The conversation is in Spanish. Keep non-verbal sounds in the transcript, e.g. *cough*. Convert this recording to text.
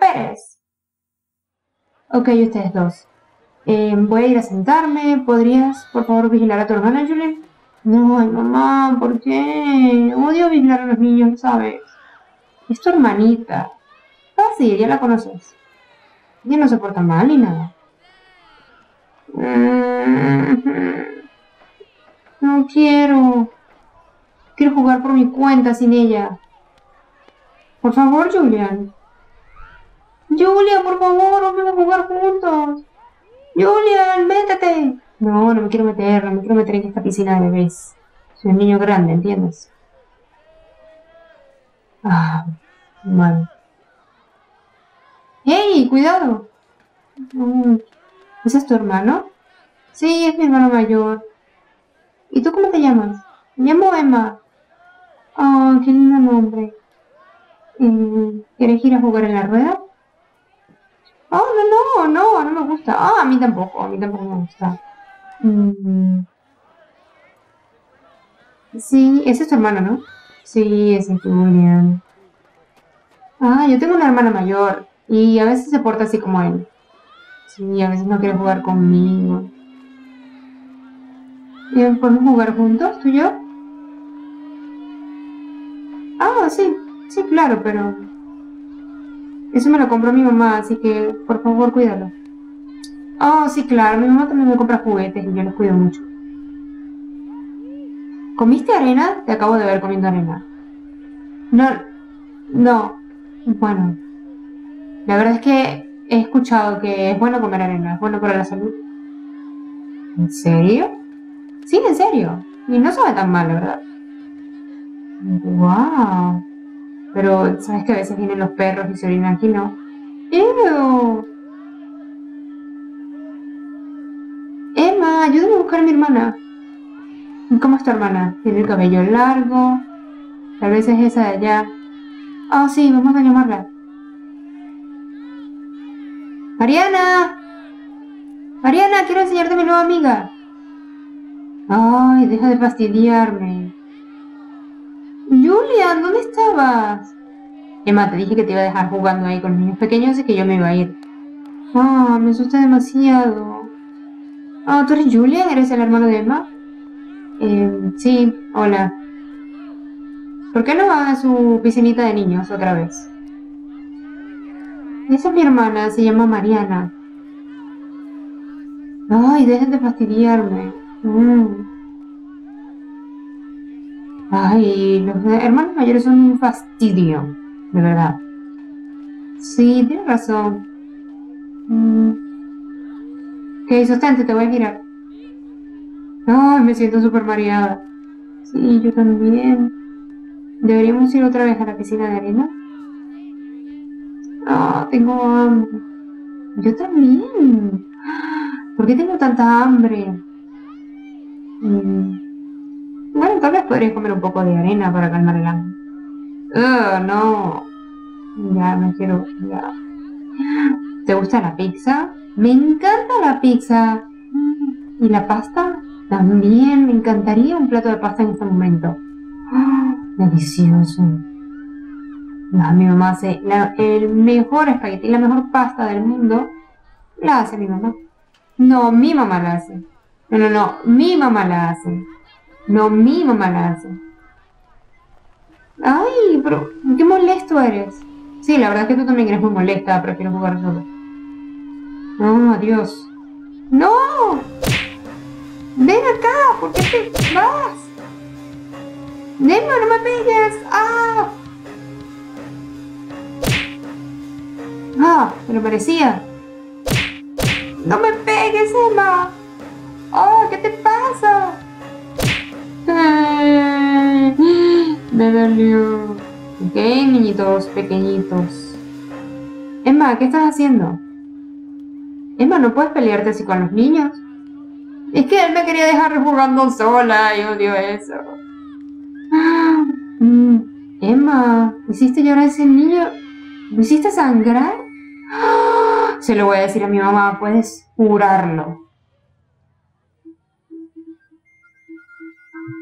Pérez. Ok, ustedes dos. Eh, voy a ir a sentarme. ¿Podrías, por favor, vigilar a tu hermana, Julia? No, mamá, ¿por qué? Odio vigilar a los niños, ¿sabes? Es tu hermanita. Ah, sí, ya la conoces. Ella no se porta mal ni nada. Mm, no quiero. Quiero jugar por mi cuenta sin ella. Por favor, Julian. Julian, por favor, vamos a jugar juntos. Julian, métete. No, no me quiero meter, no me quiero meter en esta piscina de bebés. Soy un niño grande, ¿entiendes? Ah, mal. ¡Hey! ¡Cuidado! Mm, ¿Ese es tu hermano? Sí, es mi hermano mayor. ¿Y tú cómo te llamas? Me llamo Emma. Oh, qué lindo nombre. Mm, ¿Quieres ir a jugar en la rueda? No, no, me gusta. Ah, a mí tampoco, a mí tampoco me gusta. Mm. Sí, ese es tu hermano, ¿no? Sí, ese es Julian. Ah, yo tengo una hermana mayor y a veces se porta así como él. Sí, a veces no quiere jugar conmigo. ¿Y ¿Podemos jugar juntos, tú y yo? Ah, sí, sí, claro, pero... Eso me lo compró mi mamá, así que por favor cuídalo. Oh, sí, claro, mi mamá también me compra juguetes y yo los cuido mucho. ¿Comiste arena? Te acabo de ver comiendo arena. No, no. Bueno, la verdad es que he escuchado que es bueno comer arena, es bueno para la salud. ¿En serio? Sí, en serio. Y no sabe tan mal, ¿verdad? ¡Wow! Pero, ¿sabes que a veces vienen los perros y se orinan aquí, no? ¡Ew! Emma, ayúdame a buscar a mi hermana. ¿Cómo es tu hermana? Tiene el cabello largo. Tal vez es esa de allá. Ah, oh, sí, vamos a llamarla. Mariana. Mariana, quiero enseñarte a mi nueva amiga. Ay, deja de fastidiarme. Julian, ¿dónde estabas? Emma, te dije que te iba a dejar jugando ahí con niños pequeños y que yo me iba a ir. Ah, me asusta demasiado. Ah, ¿tú eres Julian? ¿Eres el hermano de Emma? Eh, sí, hola. ¿Por qué no va a su piscinita de niños otra vez? Esa es mi hermana, se llama Mariana. Ay, dejen de fastidiarme. Mm. Ay, los hermanos mayores son un fastidio, de verdad. Sí, tienes razón. Mm. Ok, sostente, te voy a girar. Ay, me siento súper mareada. Sí, yo también. ¿Deberíamos ir otra vez a la piscina de arena? Ah, tengo hambre. Yo también. ¿Por qué tengo tanta hambre? Mm. Tal vez podrías comer un poco de arena para calmar el hambre. Uh, no. Ya, no quiero. ¿Te gusta la pizza? Me encanta la pizza. ¿Y la pasta? También me encantaría un plato de pasta en este momento. *gasps* Delicioso. mi mamá hace el mejor espagueti, la mejor pasta del mundo. La hace mi mamá. No, mi mamá la hace. No, no, no, mi mamá la hace. No, mi mamá la hace. Ay, pero qué molesto eres. Sí, la verdad es que tú también eres muy molesta, prefiero jugar solo. No, adiós. ¡No! ¡Ven acá! ¿Por qué te vas? ¡Nemo, no me pegues! ¡Ah! ¡Ah! Me lo parecía. ¡No me pegues, Emma! ¡Oh! ¿Qué te pasa? *laughs* dolió. Ok, niñitos pequeñitos. Emma, ¿qué estás haciendo? Emma, no puedes pelearte así con los niños. Es que él me quería dejar jugando sola y odio eso. *gasps* Mm, Emma, ¿hiciste llorar a ese niño? ¿Me hiciste sangrar? *gasps* Se lo voy a decir a mi mamá, puedes jurarlo.